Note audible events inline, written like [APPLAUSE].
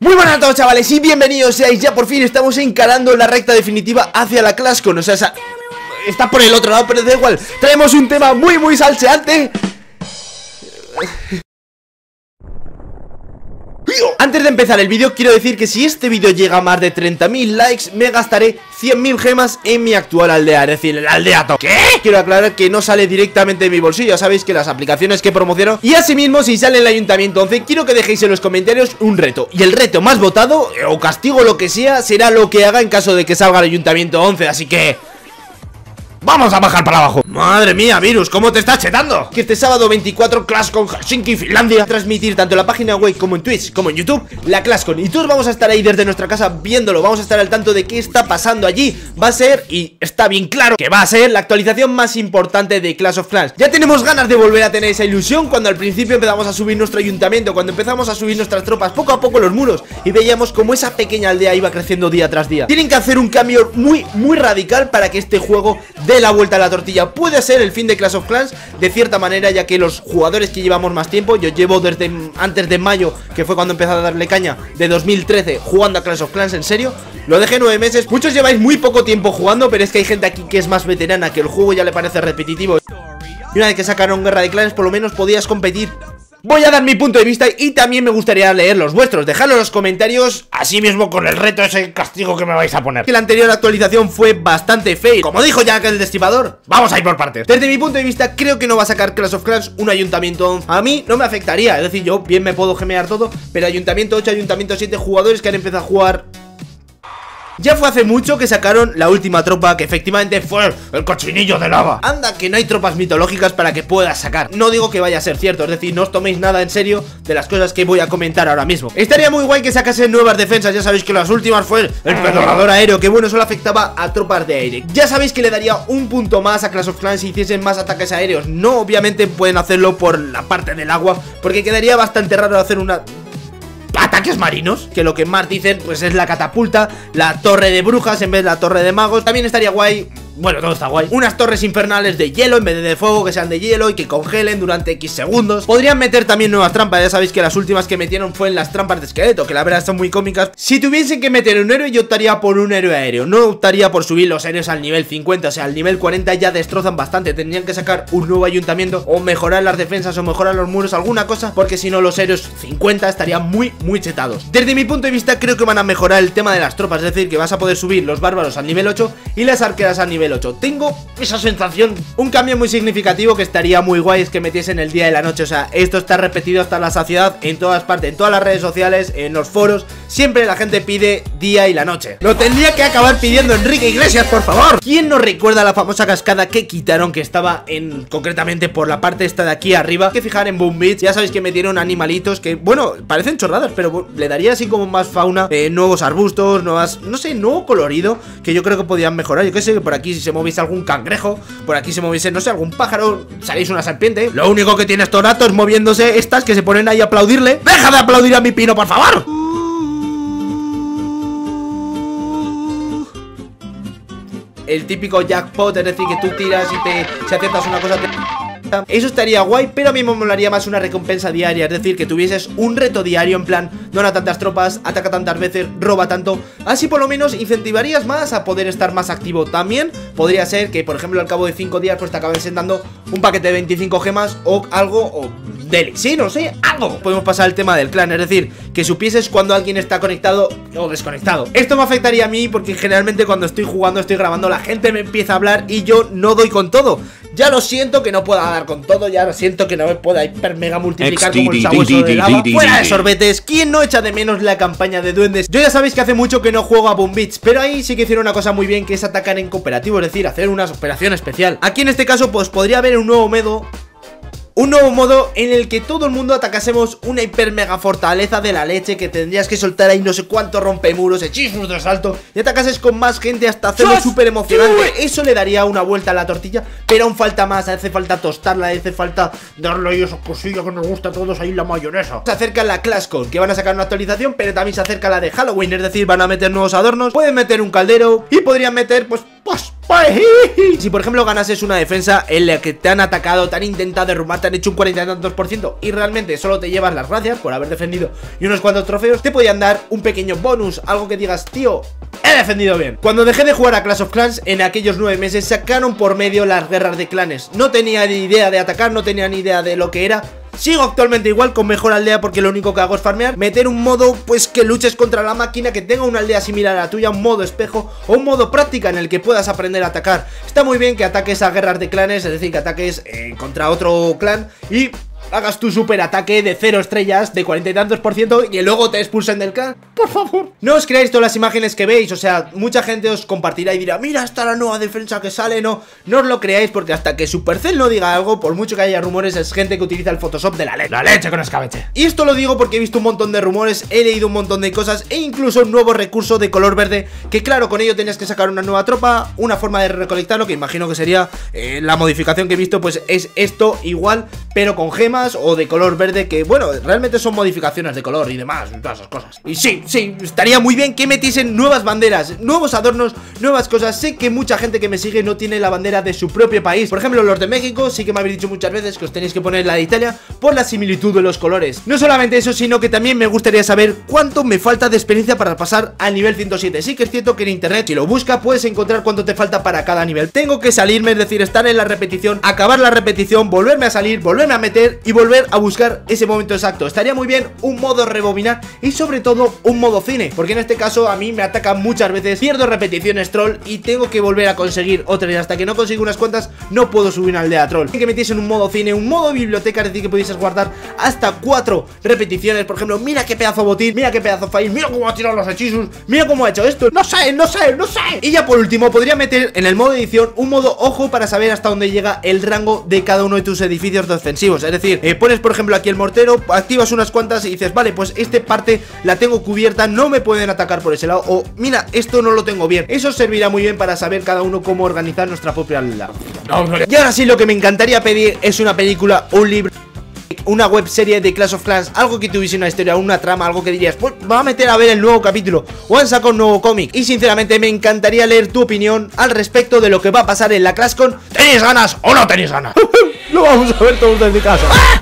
Muy buenas a todos chavales y bienvenidos seáis Ya por fin estamos encarando la recta definitiva hacia la Clascon O sea, está por el otro lado pero da igual Traemos un tema muy muy salseante Antes de empezar el vídeo quiero decir que si este vídeo llega a más de 30.000 likes Me gastaré 100.000 gemas en mi actual aldea, es decir, el aldeato ¿Qué? Quiero aclarar que no sale directamente de mi bolsillo Ya sabéis que las aplicaciones que promociono Y asimismo si sale el ayuntamiento 11 Quiero que dejéis en los comentarios un reto Y el reto más votado, o castigo lo que sea Será lo que haga en caso de que salga el ayuntamiento 11 Así que... Vamos a bajar para abajo. Madre mía, Virus, ¿cómo te estás chetando? Que este sábado 24 ClassCon Helsinki, Finlandia. Transmitir tanto en la página web como en Twitch como en YouTube La ClassCon Y todos vamos a estar ahí desde nuestra casa viéndolo. Vamos a estar al tanto de qué está pasando allí. Va a ser, y está bien claro que va a ser La actualización más importante de Clash of Clans. Ya tenemos ganas de volver a tener esa ilusión Cuando al principio empezamos a subir nuestro ayuntamiento Cuando empezamos a subir nuestras tropas poco a poco los muros Y veíamos como esa pequeña aldea iba creciendo día tras día. Tienen que hacer un cambio muy, muy radical Para que este juego de la vuelta a la tortilla. Puede ser el fin de Clash of Clans De cierta manera ya que los jugadores que llevamos más tiempo Yo llevo desde antes de mayo Que fue cuando empecé a darle caña De 2013 jugando a Clash of Clans en serio Lo dejé nueve meses. Muchos lleváis muy poco tiempo jugando Pero es que hay gente aquí que es más veterana Que el juego ya le parece repetitivo. Y una vez que sacaron Guerra de Clanes Por lo menos podías competir Voy a dar mi punto de vista y también me gustaría leer los vuestros. Dejadlo en los comentarios, así mismo con el reto ese castigo que me vais a poner. Que la anterior actualización fue bastante fail. Como dijo Jack el destibador, vamos a ir por partes. Desde mi punto de vista creo que no va a sacar Clash of Clans un ayuntamiento A mí no me afectaría, es decir, yo bien me puedo gemear todo Pero ayuntamiento 8, ayuntamiento 7, jugadores que han empezado a jugar ya fue hace mucho que sacaron la última tropa que efectivamente fue el cochinillo de lava. Anda que no hay tropas mitológicas para que puedas sacar. No digo que vaya a ser cierto, es decir, no os toméis nada en serio de las cosas que voy a comentar ahora mismo. Estaría muy guay que sacasen nuevas defensas, ya sabéis que las últimas fue el pedorrador aéreo Que bueno, solo afectaba a tropas de aire. Ya sabéis que le daría un punto más a Clash of Clans si hiciesen más ataques aéreos. No, obviamente pueden hacerlo por la parte del agua Porque quedaría bastante raro hacer una ataques marinos Que lo que más dicen pues es la catapulta La torre de brujas en vez de la torre de magos. También estaría guay bueno, todo está guay. Unas torres infernales de hielo en vez de de fuego Que sean de hielo y que congelen durante X segundos. Podrían meter también nuevas trampas Ya sabéis que las últimas que metieron fueron las trampas de esqueleto Que la verdad son muy cómicas. Si tuviesen que meter un héroe yo optaría por un héroe aéreo. No optaría por subir los héroes al nivel 50 O sea, al nivel 40 ya destrozan bastante. Tendrían que sacar un nuevo ayuntamiento O mejorar las defensas o mejorar los muros Alguna cosa Porque si no los héroes 50 estarían muy, muy chetados. Desde mi punto de vista creo que van a mejorar el tema de las tropas Es decir, que vas a poder subir los bárbaros al nivel 8 Y las arqueras al nivel 8 Tengo esa sensación Un cambio muy significativo que estaría muy guay Es que metiesen el día y la noche. O sea, esto está repetido hasta la saciedad En todas partes, en todas las redes sociales En los foros, siempre la gente pide día y la noche. Lo tendría que acabar pidiendo Enrique Iglesias, por favor. ¿Quién no recuerda la famosa cascada que quitaron Que estaba en, concretamente por la parte esta de aquí arriba Que fijar en Boom Beach Ya sabéis que metieron animalitos que, bueno, parecen chorradas Pero le daría así como más fauna eh, Nuevos arbustos, nuevas, no sé, nuevo colorido Que yo creo que podían mejorar. Yo que sé, que por aquí si se moviese algún cangrejo, por aquí se moviese, no sé, algún pájaro, salís una serpiente. Lo único que tiene estos ratos moviéndose estas que se ponen ahí a aplaudirle. ¡Deja de aplaudir a mi pino, por favor! El típico jackpot, es decir, que tú tiras y te, si aciertas una cosa te... Eso estaría guay, pero a mí me molaría más una recompensa diaria Es decir, que tuvieses un reto diario en plan Dona tantas tropas, ataca tantas veces, roba tanto. Así por lo menos incentivarías más a poder estar más activo. También podría ser que, por ejemplo, al cabo de 5 días Pues te acaben sentando un paquete de 25 gemas O algo, o del sí, no sé, algo. Podemos pasar al tema del clan, es decir, que supieses cuando alguien está conectado o desconectado. Esto me afectaría a mí porque generalmente cuando estoy jugando, estoy grabando La gente me empieza a hablar y yo no doy con todo. Ya lo siento que no pueda dar con todo, ya lo siento que no me pueda hiper mega multiplicar como el sabueso de lava. Fuera de sorbetes, ¿quién no echa de menos la campaña de duendes? Yo ya sabéis que hace mucho que no juego a Boom Beach, pero ahí sí que hicieron una cosa muy bien que es atacar en cooperativo, es decir, hacer una operación especial. Aquí en este caso pues podría haber un nuevo medo un nuevo modo en el que todo el mundo atacásemos una hiper mega fortaleza de la leche que tendrías que soltar ahí no sé cuánto rompemuros, hechizos de salto y atacases con más gente hasta hacerlo súper emocionante. Eso le daría una vuelta a la tortilla, pero aún falta más, hace falta tostarla, hace falta darle ahí esos cosillas que nos gusta a todos ahí la mayonesa. Se acerca la ClassCon, que van a sacar una actualización, pero también se acerca la de Halloween, es decir, van a meter nuevos adornos, pueden meter un caldero y podrían meter pues pues, si por ejemplo ganases una defensa en la que te han atacado, te han intentado derrumbar, te han hecho un 42% y realmente solo te llevas las gracias por haber defendido y unos cuantos trofeos, te podían dar un pequeño bonus, algo que digas, tío, he defendido bien. Cuando dejé de jugar a Clash of Clans, en aquellos nueve meses sacaron por medio las guerras de clanes. No tenía ni idea de atacar, no tenía ni idea de lo que era, Sigo actualmente igual con mejor aldea porque lo único que hago es farmear Meter un modo pues que luches contra la máquina Que tenga una aldea similar a la tuya, un modo espejo O un modo práctica en el que puedas aprender a atacar Está muy bien que ataques a guerras de clanes, es decir que ataques eh, contra otro clan Y hagas tu super ataque de 0 estrellas, de cuarenta y tantos por ciento, y luego te expulsen del clan. Por favor. No os creáis todas las imágenes que veis, o sea, mucha gente os compartirá y dirá, mira, está la nueva defensa que sale, no. No os lo creáis porque hasta que Supercell no diga algo, por mucho que haya rumores, es gente que utiliza el Photoshop de la leche. La leche con escabeche. Y esto lo digo porque he visto un montón de rumores, he leído un montón de cosas, e incluso un nuevo recurso de color verde, que claro, con ello tenías que sacar una nueva tropa, una forma de recolectarlo, que imagino que sería eh, la modificación que he visto, pues es esto igual, pero con gemas o de color verde que, bueno, realmente son modificaciones de color y demás, todas esas cosas. Y sí, sí, estaría muy bien que metiesen nuevas banderas, nuevos adornos, nuevas cosas. Sé que mucha gente que me sigue no tiene la bandera de su propio país. Por ejemplo, los de México sí que me habéis dicho muchas veces que os tenéis que poner la de Italia por la similitud de los colores. No solamente eso, sino que también me gustaría saber cuánto me falta de experiencia para pasar al nivel 107. Sí que es cierto que en internet, si lo busca, puedes encontrar cuánto te falta para cada nivel. Tengo que salirme, es decir, estar en la repetición, acabar la repetición, volverme a salir, volverme a meter y volver a buscar ese momento exacto. Estaría muy bien un modo rebobinar y sobre todo un modo cine, porque en este caso a mí me atacan muchas veces, pierdo repeticiones troll y tengo que volver a conseguir otra y hasta que no consigo unas cuantas no puedo subir al aldea troll. Que metiesen un modo cine, un modo biblioteca, es decir que pudieses guardar hasta cuatro repeticiones, por ejemplo, mira qué pedazo botín, mira qué pedazo fail, mira cómo ha tirado los hechizos, mira cómo ha hecho esto, no sé, no sé, no sé. Y ya por último podría meter en el modo edición un modo ojo para saber hasta dónde llega el rango de cada uno de tus edificios defensivos, es decir, eh, pones por ejemplo aquí el mortero, activas unas cuantas y dices, vale, pues esta parte la tengo cubierta, no me pueden atacar por ese lado, o mira, esto no lo tengo bien. Eso servirá muy bien para saber cada uno cómo organizar nuestra propia aldea. Y ahora sí, lo que me encantaría pedir es una película, un libro una web serie de Clash of Clans, algo que tuviese una historia, una trama, algo que dirías, pues va a meter a ver el nuevo capítulo o han sacado un nuevo cómic. Y sinceramente me encantaría leer tu opinión al respecto de lo que va a pasar en la ClashCon. ¿Tenéis ganas o no tenéis ganas? [LAUGHS] lo vamos a ver todos desde casa. ¡Ah!